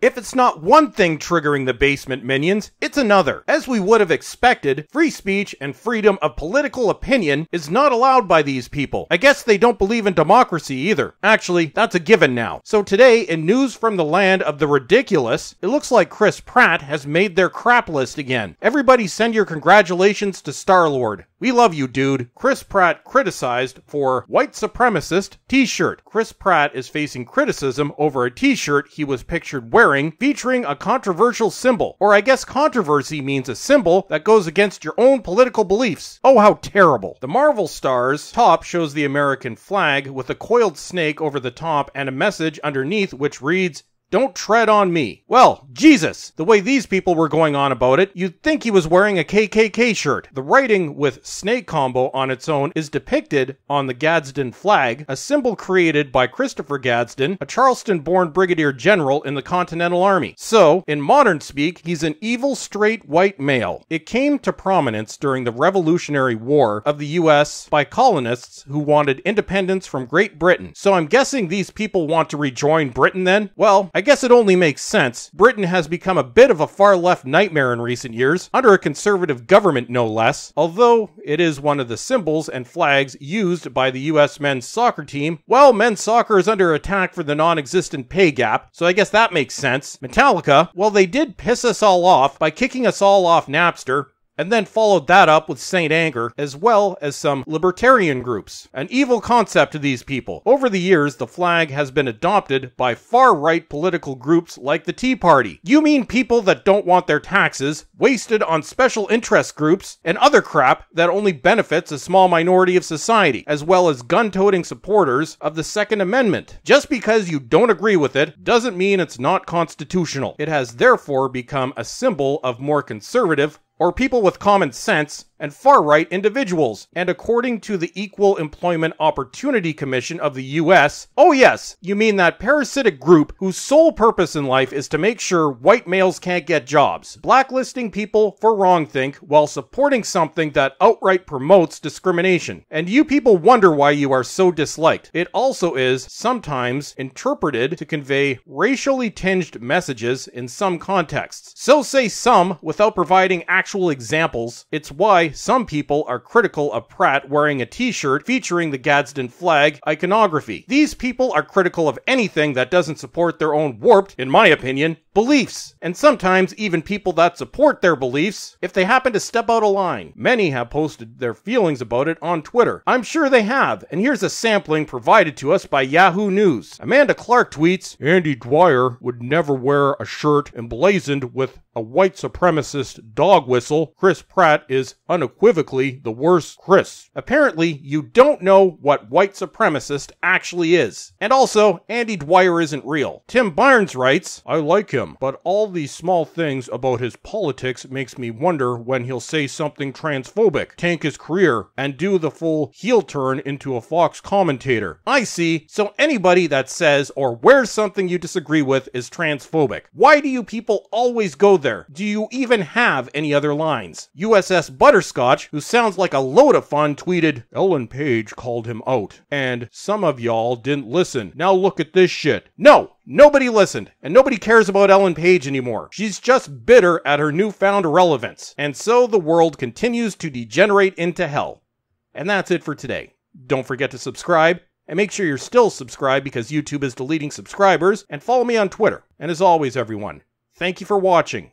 If it's not one thing triggering the basement minions, it's another. As we would have expected, free speech and freedom of political opinion is not allowed by these people. I guess they don't believe in democracy either. Actually, that's a given now. So today, in news from the land of the ridiculous, it looks like Chris Pratt has made their crap list again. Everybody send your congratulations to Star-Lord. We love you, dude. Chris Pratt criticized for white supremacist t-shirt. Chris Pratt is facing criticism over a t-shirt he was pictured wearing featuring a controversial symbol. Or I guess controversy means a symbol that goes against your own political beliefs. Oh, how terrible. The Marvel star's top shows the American flag with a coiled snake over the top and a message underneath which reads, don't tread on me. Well, Jesus! The way these people were going on about it, you'd think he was wearing a KKK shirt. The writing with snake combo on its own is depicted on the Gadsden flag, a symbol created by Christopher Gadsden, a Charleston born brigadier general in the Continental Army. So, in modern speak, he's an evil straight white male. It came to prominence during the Revolutionary War of the US by colonists who wanted independence from Great Britain. So I'm guessing these people want to rejoin Britain then? Well, I guess it only makes sense. Britain has become a bit of a far left nightmare in recent years, under a conservative government no less, although it is one of the symbols and flags used by the US men's soccer team. Well, men's soccer is under attack for the non existent pay gap, so I guess that makes sense. Metallica, well, they did piss us all off by kicking us all off Napster, and then followed that up with Saint Anger, as well as some libertarian groups. An evil concept to these people. Over the years, the flag has been adopted by far right political groups like the Tea Party. You mean people that don't want their taxes wasted on special interest groups and other crap that only benefits a small minority of society, as well as gun toting supporters of the Second Amendment. Just because you don't agree with it doesn't mean it's not constitutional. It has therefore become a symbol of more conservative or people with common sense and far right individuals. And according to the Equal Employment Opportunity Commission of the US, oh yes, you mean that parasitic group whose sole purpose in life is to make sure white males can't get jobs, blacklisting people for wrongthink while supporting something that outright promotes discrimination. And you people wonder why you are so disliked. It also is sometimes interpreted to convey racially tinged messages in some contexts. So say some without providing actual examples. It's why some people are critical of Pratt wearing a t shirt featuring the Gadsden flag iconography. These people are critical of anything that doesn't support their own warped, in my opinion, beliefs. And sometimes even people that support their beliefs, if they happen to step out of line. Many have posted their feelings about it on Twitter. I'm sure they have, and here's a sampling provided to us by Yahoo News. Amanda Clark tweets Andy Dwyer would never wear a shirt emblazoned with a white supremacist dog whistle. Chris Pratt is unequivocally the worst Chris. Apparently, you don't know what white supremacist actually is. And also, Andy Dwyer isn't real. Tim Barnes writes, I like him, but all these small things about his politics makes me wonder when he'll say something transphobic, tank his career, and do the full heel turn into a Fox commentator. I see. So anybody that says or wears something you disagree with is transphobic. Why do you people always go there? Do you even have any other lines? USS Butterscotch, who sounds like a load of fun, tweeted, Ellen Page called him out, and some of y'all didn't listen. Now look at this shit. No, Nobody listened, and nobody cares about Ellen Page anymore. She's just bitter at her newfound relevance. and so the world continues to degenerate into hell. And that's it for today. Don't forget to subscribe, and make sure you're still subscribed because YouTube is deleting subscribers, and follow me on Twitter. And as always, everyone, Thank you for watching